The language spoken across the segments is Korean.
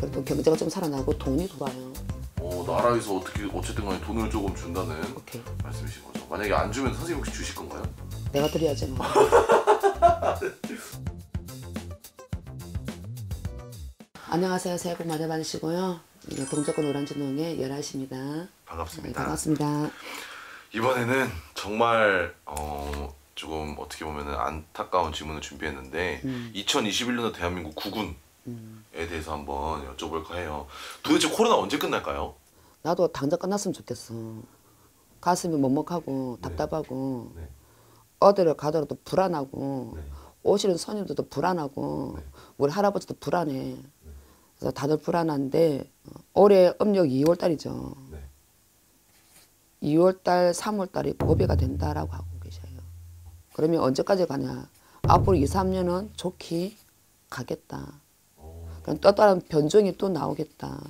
그래도 경제가 좀 살아나고 돈이 돌아요. 어, 나라에서 어떻게 어쨌든 간에 돈을 조금 준다는 오케이. 말씀이신 거죠. 만약에 안 주면 선생님 혹시 주실 건가요? 내가 드려야지 뭐. 안녕하세요. 새해 복 많이 받으시고요. 네, 동작권 오란지농의 11시입니다. 반갑습니다. 반갑습니다. 이번에는 정말 어, 조금 어떻게 보면은 안타까운 질문을 준비했는데 2021년도 대한민국 국군 에 대해서 한번 여쭤볼까 해요. 도대체 코로나 언제 끝날까요? 나도 당장 끝났으면 좋겠어. 가슴이 먹먹하고 답답하고 네. 어디를 가더라도 불안하고 네. 오시는 손님들도 불안하고 우리 할아버지도 불안해. 그래서 다들 불안한데 어, 올해 음력 2월 달이죠. 네. 2월 달, 3월 달이 고비가 된다라고 하고 계셔요. 그러면 언제까지 가냐? 앞으로 2, 3년은 좋게 가겠다. 그럼 또 다른 변종이 또 나오겠다.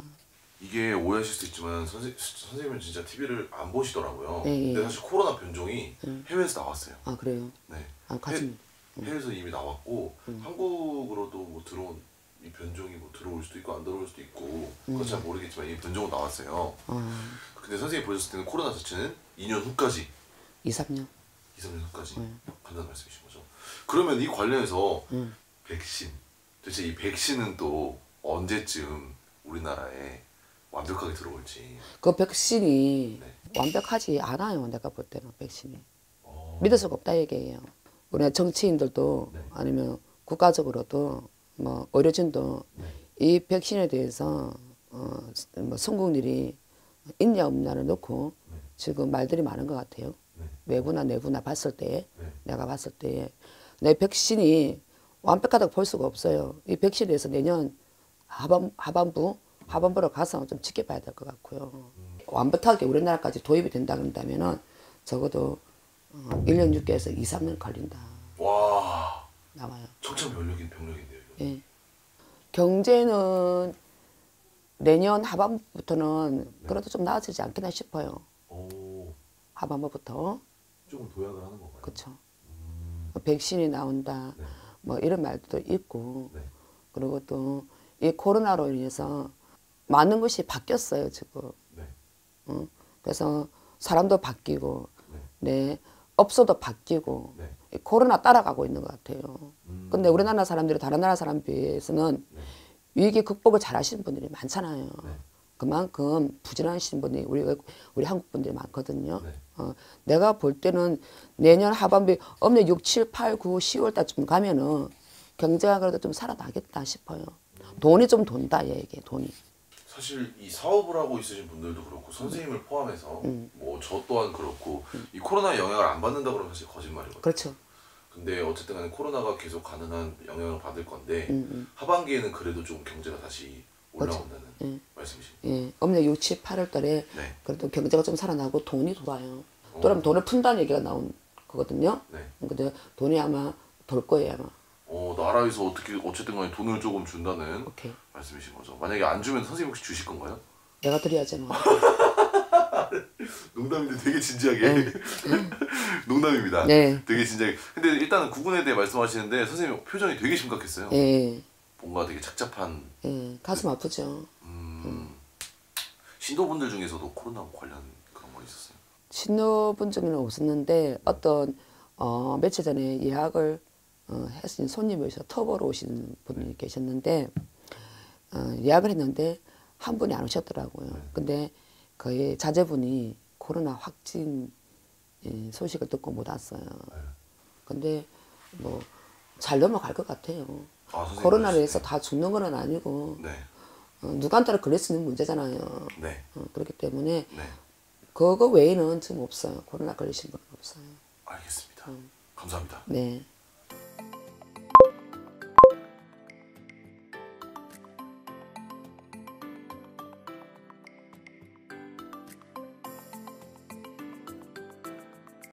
이게 오해하실 수 있지만 선생, 선생님은 진짜 TV를 안 보시더라고요. 네, 근데 예. 사실 코로나 변종이 해외에서 나왔어요. 아 그래요? 네. 아 가슴. 해, 해외에서 이미 나왔고 음. 한국으로도 뭐 들어온 이 변종이 뭐 들어올 수도 있고 안 들어올 수도 있고 음. 그건 잘 모르겠지만 이 변종은 나왔어요. 아, 근데 선생님이 보셨을 때는 코로나 자체는 2년 후까지 2, 3년. 2, 3년 후까지 네. 간다는 말씀이신 거죠. 그러면 이 관련해서 음. 백신 도대체 이 백신은 또 언제쯤 우리나라에 완벽하게 들어올지 그 백신이 네. 완벽하지 않아요. 내가 볼 때는 백신이. 어, 믿을 수가 없다 얘기예요. 우리 정치인들도 네. 아니면 국가적으로도 뭐 의료진도 네. 이 백신에 대해서 어, 뭐 성공률이 있냐 없냐를 놓고 네. 지금 말들이 많은 것 같아요. 네. 외부나 내부나 봤을 때 네. 내가 봤을 때내 백신이 완벽하다고 볼 수가 없어요. 이 백신에 대해서 내년 하반, 하반부 하반부로 가서 좀 지켜봐야 될 것 같고요. 완벽하게 우리나라까지 도입이 된다 그런다면은 적어도 어, 1년 6개월에서 2, 3년 걸린다 와 나와요. 청천벽력인 병력인데요. 이거. 예. 경제는 내년 하반부부터는 네. 그래도 좀 나아지지 않겠나 싶어요. 오 하반부부터 조금 도약을 하는 건가요? 그렇죠. 백신이 나온다 네. 뭐 이런 말도 있고 네. 그리고 또 이 코로나로 인해서 많은 것이 바뀌었어요 지금. 네. 어? 그래서 사람도 바뀌고 네. 내 업소도 바뀌고 네. 이 코로나 따라가고 있는 것 같아요. 음. 근데 우리나라 사람들이 다른 나라 사람 비해서는 네. 위기 극복을 잘 하시는 분들이 많잖아요. 네. 그만큼 부진하시는 분이 우리 우리 한국 분들이 많거든요. 네. 어, 내가 볼 때는 내년 하반기 엄내 6, 7, 8, 9, 10월 달쯤 가면은 경제가 그래도 좀 살아나겠다 싶어요. 돈이 좀 돈다 얘기 돈이. 사실 이 사업을 하고 있으신 분들도 그렇고 선생님을 포함해서 음. 뭐저 또한 그렇고 이 코로나 영향을 안 받는다 그러면 사실 거짓말이거든요. 그렇죠. 근데 어쨌든 간에 코로나가 계속 가능한 영향을 받을 건데 음, 하반기에는 그래도 좀 경제가 다시 올라온다는 음. 말씀이신 예, 엄내 6, 7, 8월 달에 네. 그래도 경제가 좀 살아나고 돈이 돌아요. 그러면 돈을 푼다는 얘기가 나온 거거든요. 네. 근데 돈이 아마 돌 거예요 아마. 어, 나라에서 어떻게 어쨌든 간에 돈을 조금 준다는 오케이. 말씀이신 거죠. 만약에 안 주면 선생님 혹시 주실 건가요? 내가 드려야지 뭐. 농담인데 되게 진지하게 농담입니다. 네. 되게 진지하게. 근데 일단은 구군에 대해 말씀하시는데 선생님 표정이 되게 심각했어요. 예, 뭔가 되게 착잡한 예, 가슴 아프죠. 음, 신도분들 중에서도 코로나 관련 그런 거 있었어요. 신호분 중에는 없었는데 어떤 어, 며칠 전에 예약을 어, 하신 손님이 오셔서 터보로 오신 분이 계셨는데 어, 예약을 했는데 한 분이 안 오셨더라고요. 근데 그의 자제분이 코로나 확진 예, 소식을 듣고 못 왔어요. 근데 뭐 잘 넘어갈 것 같아요. 아, 코로나로 해서 다 죽는 건 아니고 네, 어, 누구한테나 걸릴 수 있는 문제잖아요. 네, 어, 그렇기 때문에 네. 그거 외에는 지금 없어요. 코로나 걸리신 분은 없어요. 알겠습니다. 감사합니다. 네.